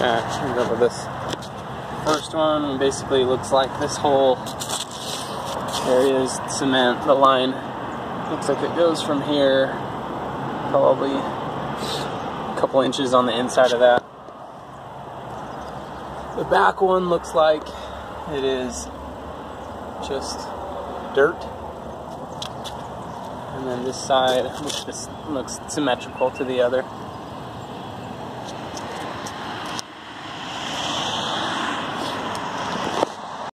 Alright, go with this. First one basically looks like this whole area is cement. The line looks like it goes from here, probably a couple inches on the inside of that. The back one looks like it is just dirt. And then this side, which just looks symmetrical to the other.